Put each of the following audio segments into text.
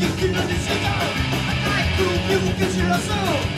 이끌어내시다. 또 미국에 질렀어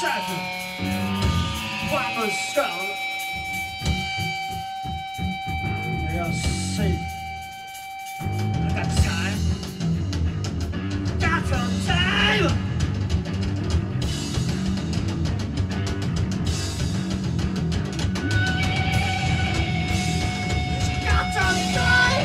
seven, five stone. They are safe. I got time. Got some time. Got some time.